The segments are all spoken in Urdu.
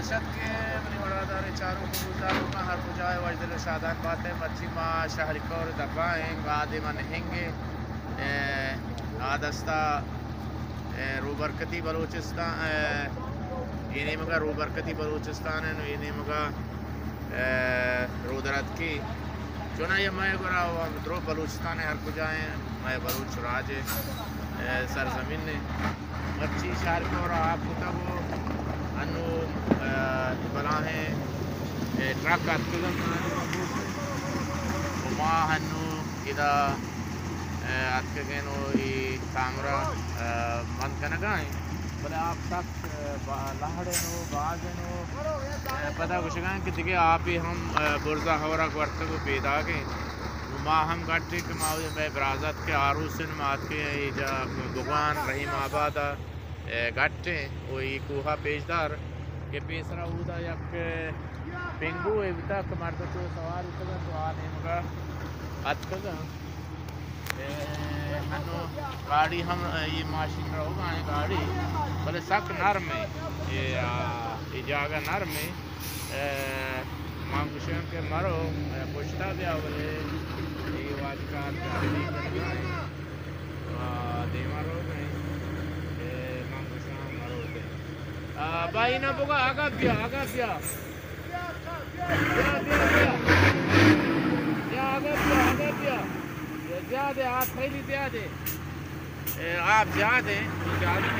وشد کے منی وڑادار چاروں کو گزاروں کا ہر کجائے وجدل شادان باتیں مچی ما شہری کور دبائیں گادے من ہنگے آدستا روبرکتی بلوچستان یہ مگا روبرکتی بلوچستان ہے، نو مگا رودرت کی۔ چونا یہ میں گرا درو بلوچستان ہے، ہر کجائیں میں بلوچ راج سرزمین نے مچی شہر کور آپ کو وہ، انو ٹرک اتکلم وما هنو اذا اتکگینو ای کامرا من کنگائیں بلے آپ تک لہڑے نو بازے نو پتہ کچھ گائیں کہ دیکھے آپ ہی ہم برزا ہورا کورتے کو پیدا گئیں ما ہم گھٹے کہ ماوی بے برازت کے آروسن مات کے ایجا بگوان رحیم آبادا گھٹے وہی کوہا پیشدار کہ پیسرا ہودا یک پنگو ہے بتا تو سوار اتگا تو آنے مگا اتگا ہنو گاڑی ہم یہ ماشین رہو گا گاڑی بلے سک نرم ہے یہ جاگہ نرم ہے مانگوشن کے مرو پوچھتا دیا بلے یہ واجکار گاڑی کرنا ہے دیمہ رو گئے بھائی نہ بگا آگا پیا آگا پیا پیا پیا پیا پیا آگا پیا آگا پیا جا دے آپ پہلی دیا دے آپ جا دیں جا دیں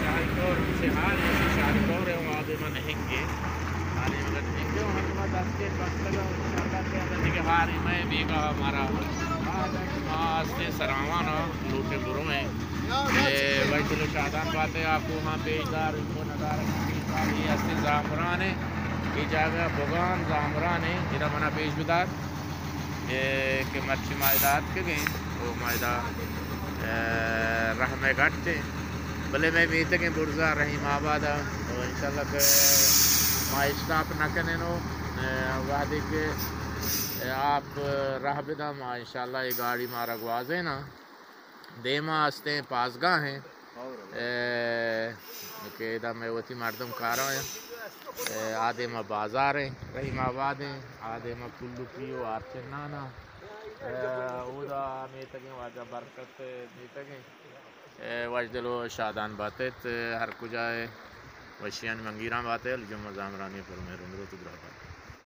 شاہدور سے حال ہے شاہدور ہے وہاں دے من ہنگے آنے مگر ہنگے وہاں دے دس کے بس لگا انشاءاللہ کہ اندر دیکھے ہاری میں بھی ہمارا آستے سراوانا لوٹے برو ہیں بھائی چلو شادان بات ہے آپ کو وہاں پیشدار ان کو ندار یہ استے زامران ہے یہ جاگہ بغان زامران ہے جنہا منا پیش بدار کہ مرچی مائدات کے گئیں وہ مائدہ رحمہ گھٹتے بلے میں میتے کہ برزا رحیم آبادا انشاءاللہ کہ ماں اسٹاپ نہ کرنے نو وعدے کے آپ، راہ بدا ما انشاءاللہ یہ گاڑی مارا گوازے نا۔ دیما ہستے پاسگاہ ہیں۔ کہ دا میں وتی مردم کارا ہیں آدھے ما بازار ہیں، رحیم آباد ہیں۔ آدھے ما کلو پیو آرچے نانا۔ او دا میتگیں، واجہ برکت میتگیں۔ واجدلو شادان باتت ہر کجائے وشیان منگیران باتیں الجمع زامرانی پر محرم رو تو گرہ